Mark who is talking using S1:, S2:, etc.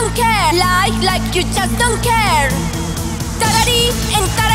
S1: don't care. Lie like you just don't care. Tarari and tarari.